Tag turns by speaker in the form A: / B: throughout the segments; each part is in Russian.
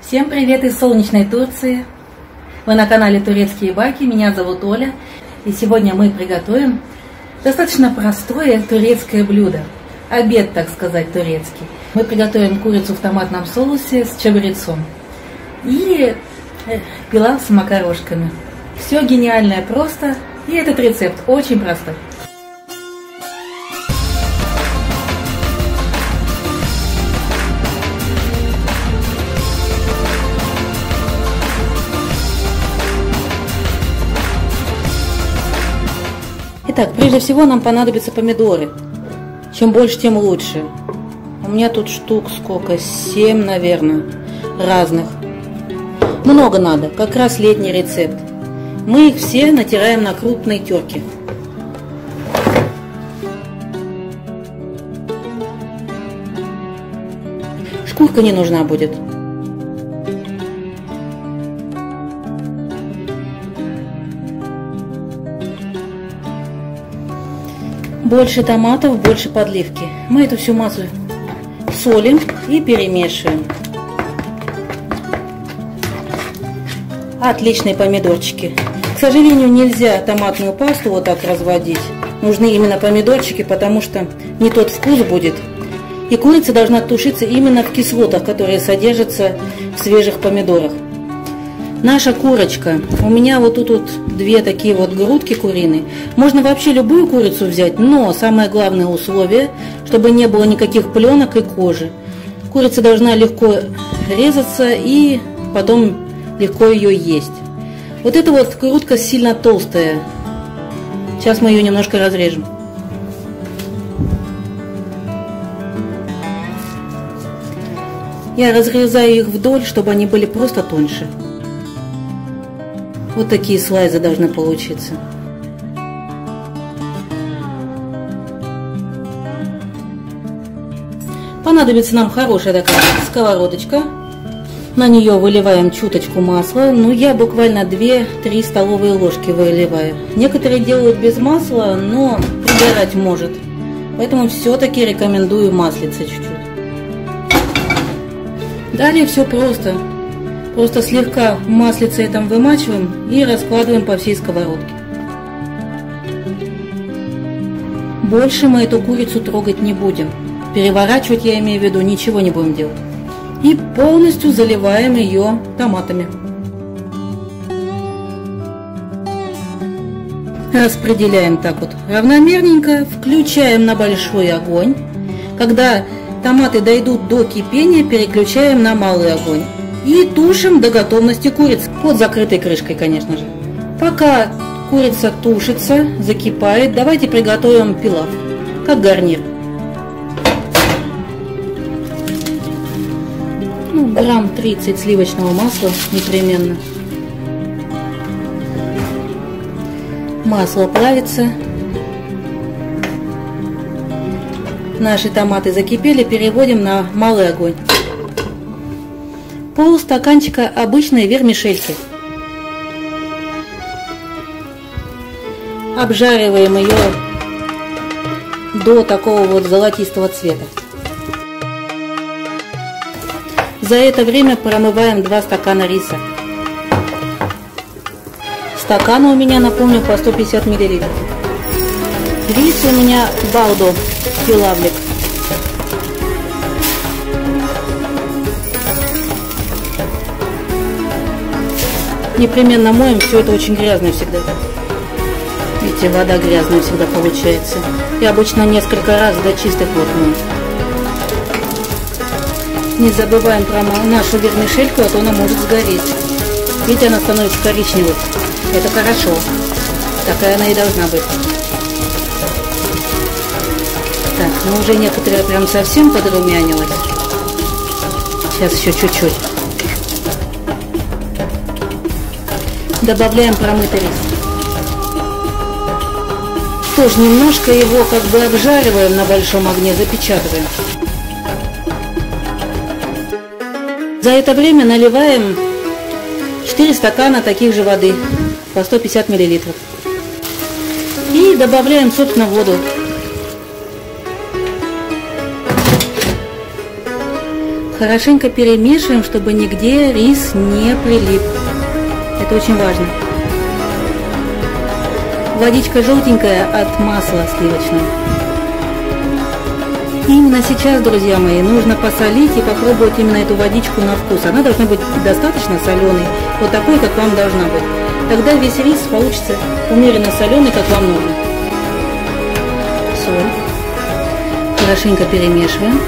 A: Всем привет из солнечной Турции. Вы на канале Турецкие Баки, меня зовут Оля. И сегодня мы приготовим достаточно простое турецкое блюдо. Обед, так сказать, турецкий. Мы приготовим курицу в томатном соусе с чабрецом. И э, пилав с макарошками. Все гениальное просто. И этот рецепт очень простой. Итак, прежде всего нам понадобятся помидоры. Чем больше, тем лучше. У меня тут штук сколько? Семь, наверное, разных. Много надо, как раз летний рецепт. Мы их все натираем на крупной терке. Шкурка не нужна будет. Больше томатов, больше подливки. Мы эту всю массу солим и перемешиваем. Отличные помидорчики. К сожалению, нельзя томатную пасту вот так разводить. Нужны именно помидорчики, потому что не тот вкус будет. И курица должна тушиться именно в кислотах, которые содержатся в свежих помидорах. Наша курочка. У меня вот тут вот две такие вот грудки куриные. Можно вообще любую курицу взять, но самое главное условие, чтобы не было никаких пленок и кожи. Курица должна легко резаться и потом легко ее есть. Вот эта вот грудка сильно толстая. Сейчас мы ее немножко разрежем. Я разрезаю их вдоль, чтобы они были просто тоньше. Вот такие слайзы должны получиться. Понадобится нам хорошая такая сковородочка. На нее выливаем чуточку масла. Ну, я буквально 2-3 столовые ложки выливаю. Некоторые делают без масла, но пригорать может. Поэтому все-таки рекомендую маслица чуть-чуть. Далее все просто. Просто слегка маслице этом вымачиваем и раскладываем по всей сковородке. Больше мы эту курицу трогать не будем. Переворачивать, я имею в виду, ничего не будем делать. И полностью заливаем ее томатами. Распределяем так вот равномерненько, включаем на большой огонь. Когда томаты дойдут до кипения, переключаем на малый огонь. И тушим до готовности курицы. Под закрытой крышкой, конечно же. Пока курица тушится, закипает, давайте приготовим пилав, как гарнир. Ну, грамм 30 сливочного масла непременно. Масло плавится. Наши томаты закипели, переводим на малый огонь полстаканчика обычной вермишельки. Обжариваем ее до такого вот золотистого цвета. За это время промываем 2 стакана риса. Стаканы у меня, напомню, по 150 мл. Рис у меня балдо пилавлик непременно моем, все это очень грязное всегда. Видите, вода грязная всегда получается. И обычно несколько раз до чистых вод мою. Не забываем про нашу вермишельку, а то она может сгореть. Видите, она становится коричневой. Это хорошо. Такая она и должна быть. Так, ну уже некоторые прям совсем подрумянилась. Сейчас еще чуть-чуть. Добавляем промытый рис. Тоже немножко его как бы обжариваем на большом огне, запечатываем. За это время наливаем 4 стакана таких же воды по 150 миллилитров. И добавляем, собственно, воду. Хорошенько перемешиваем, чтобы нигде рис не прилип. Это очень важно. Водичка желтенькая от масла сливочного. Именно сейчас, друзья мои, нужно посолить и попробовать именно эту водичку на вкус. Она должна быть достаточно соленой, вот такой, как вам должна быть. Тогда весь рис получится умеренно соленый, как вам нужно. Соль. Хорошенько перемешиваем.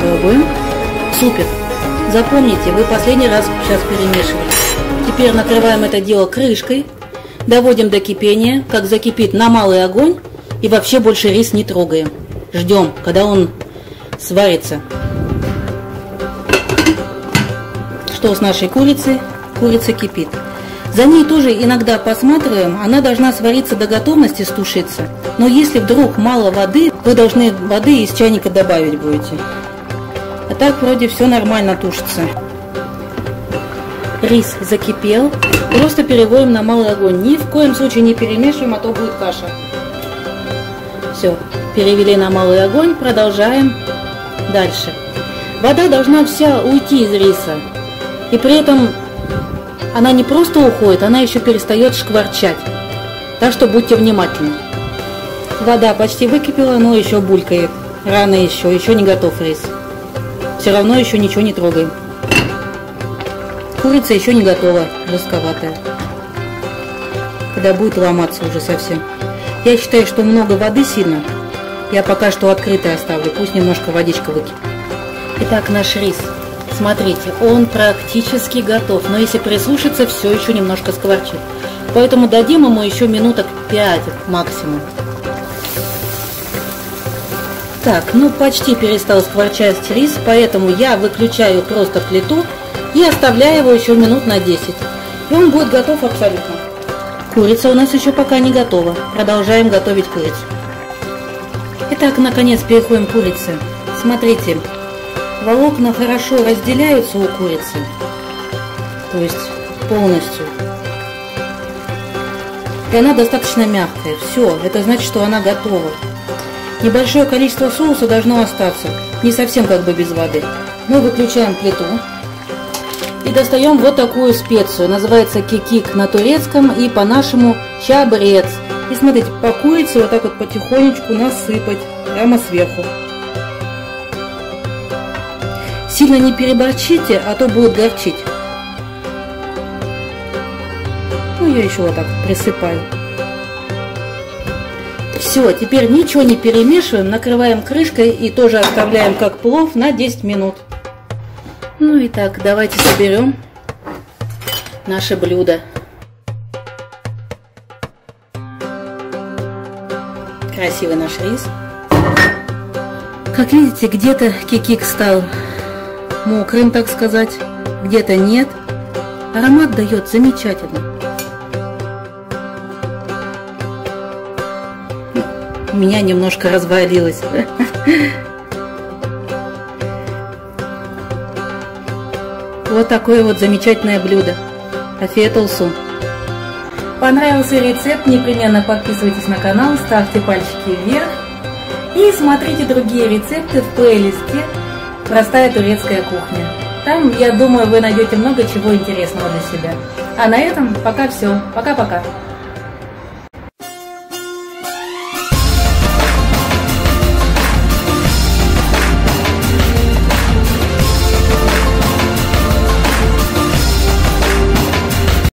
A: Пробуем. Супер. Запомните, вы последний раз сейчас перемешивали. Теперь накрываем это дело крышкой Доводим до кипения, как закипит на малый огонь и вообще больше рис не трогаем. Ждем, когда он сварится. Что с нашей курицей? Курица кипит. За ней тоже иногда посматриваем, она должна свариться до готовности стушиться. Но если вдруг мало воды, вы должны воды из чайника добавить будете. А так вроде все нормально тушится. Рис закипел. Просто переводим на малый огонь. Ни в коем случае не перемешиваем, а то будет каша. Все, перевели на малый огонь, продолжаем дальше. Вода должна вся уйти из риса. И при этом она не просто уходит, она еще перестает шкварчать. Так что будьте внимательны. Вода почти выкипела, но еще булькает. Рано еще, еще не готов рис. Все равно еще ничего не трогаем. Курица еще не готова, жестковатая. Когда будет ломаться уже совсем. Я считаю, что много воды сильно. Я пока что открытой оставлю, пусть немножко водичка выкипит. Итак, наш рис. Смотрите, он практически готов, но если прислушаться, все еще немножко скворчит. Поэтому дадим ему еще минуток 5 максимум. Так, ну почти перестал скворчать рис, поэтому я выключаю просто плиту и оставляю его еще минут на 10. И он будет готов абсолютно. Курица у нас еще пока не готова. Продолжаем готовить курицу. Итак, наконец переходим к курице. Смотрите, волокна хорошо разделяются у курицы. То есть полностью. И она достаточно мягкая. Все, это значит, что она готова. Небольшое количество соуса должно остаться. Не совсем как бы без воды. Мы выключаем плиту. И достаем вот такую специю. Называется кикик на турецком и по-нашему чабрец. И смотрите, по курице вот так вот потихонечку насыпать прямо сверху. Сильно не переборчите, а то будет горчить. Ну, я еще вот так присыпаю. Все, теперь ничего не перемешиваем, накрываем крышкой и тоже оставляем как плов на 10 минут. Ну и так, давайте соберем наше блюдо. Красивый наш рис. Как видите, где-то кикик стал мокрым, так сказать, где-то нет. Аромат дает замечательно. Меня немножко развалилось. Вот такое вот замечательное блюдо. Афия Толсу. Понравился рецепт? Непременно подписывайтесь на канал, ставьте пальчики вверх и смотрите другие рецепты в плейлисте «Простая турецкая кухня». Там, я думаю, вы найдете много чего интересного для себя. А на этом пока все. Пока-пока.